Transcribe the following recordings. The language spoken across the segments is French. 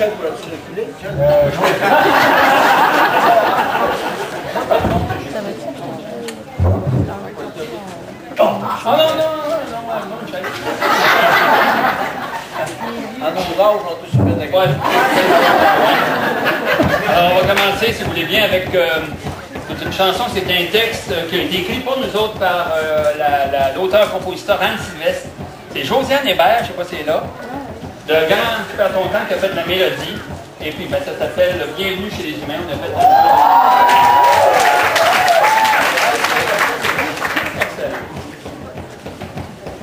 Michel reculer? Oh, non, non, non, non, non, Michel. En hommage, on touche le Ouais. Alors, on va commencer, si vous voulez bien, avec euh, c'est une chanson. C'est un texte euh, qui a été écrit pour nous autres par euh, la- la- l'auteur-compositeur Anne Sylvestre. C'est Josiane Hébert, je ne sais pas si elle est là, de Grand Tu perds ton temps, qui a fait la mélodie. Et puis, ben, ça s'appelle Bienvenue chez les humains. On a fait.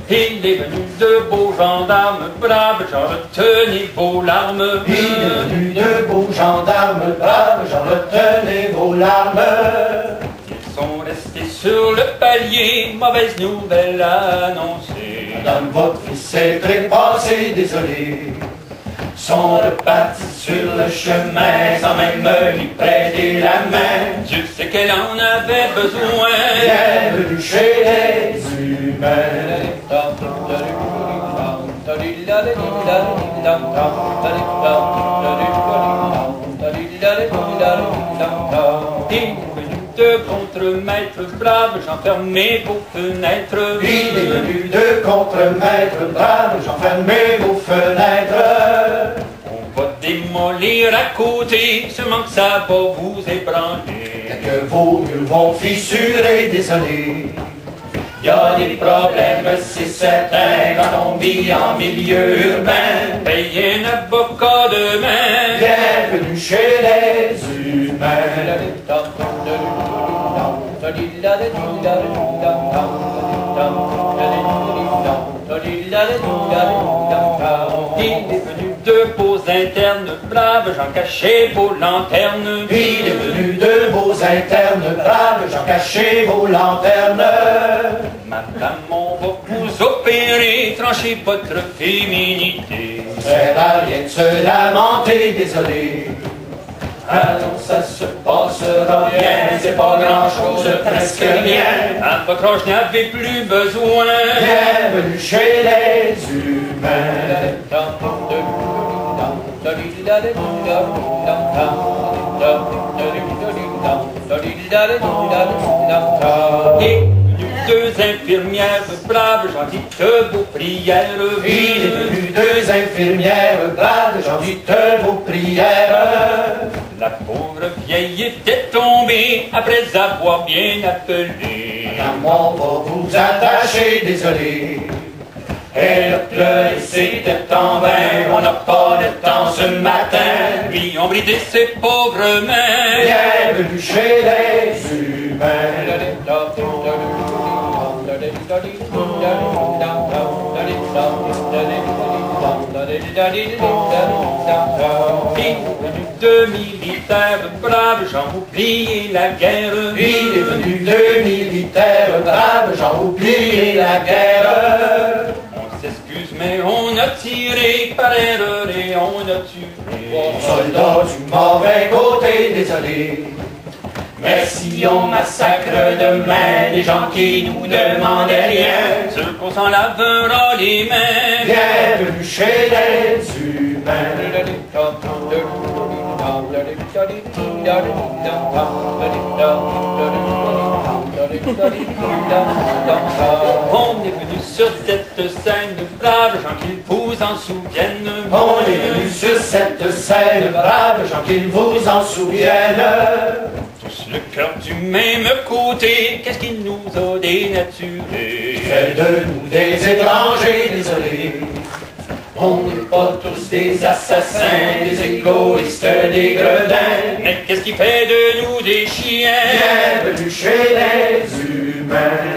Il est venu de beaux gendarmes, braves gens, retenez vos larmes. Il est venu de beaux gendarmes braves, j'en retenais vos larmes. Ils sont restés sur le palier, mauvaise nouvelle annoncée. Madame, votre fils est trépassé, désolé. Sont repartis sur le chemin sans même lui prêter la main. Dieu sait qu'elle en avait besoin. Bienvenue chez les humains. De contre-maître, brave, j'enfermais vos fenêtres. Il est venu de contre-maître brave, j'enfermais vos fenêtres. On va démolir à côté, sûrement que ça va vous ébranler. Que vos murs vont fissurer, désolé. Y a des problèmes, c'est certain, quand on vit en milieu urbain. Payez un avocat demain. Bienvenue chez les humains. Il est venu de beaux internes, braves, j'en cachais vos lanternes. Il est venu de beaux internes braves, j'en cachais vos lanternes. Madame, on va vous opérer, trancher votre féminité. Sert à rien de se lamenter, désolé. Non, ça se passera bien, c'est pas grand chose, presque rien. Âge, n'avez plus besoin. Bienvenue chez les humains. Deux infirmières braves, j'en dis que vos prières. Il deux infirmières braves, j'en dis de vos prières. La pauvre vieille était tombée après avoir bien appelé. On va vous attacher, désolé. Elle a pleuré, c'était en vain, on n'a pas de temps ce matin. Lui ont bridé ses pauvres mains. Bienvenue chez les humains. De militaires braves, j'en oublié la guerre. Il est venu deux militaires braves, j'en oublié la guerre. On s'excuse, mais on a tiré par erreur et on a tué. Soldats du mauvais côté, désolé. Mais si on massacre demain des gens qui nous demandaient rien, Ceux qu'on s'en lavera les mains. bienvenue chez les humains. On est venu sur cette scène de braves gens qu'ils vous en souviennent. On est venu sur cette scène brave, gens qu'ils vous en souviennent. Tous le cœur du même côté, qu'est-ce qui nous a dénaturés? Fait de nous des étrangers, désolé. On n'est pas tous des assassins, des égoïstes, des gredins. Mais qu'est-ce qui fait de nous des chiens? Bienvenue chez les humains.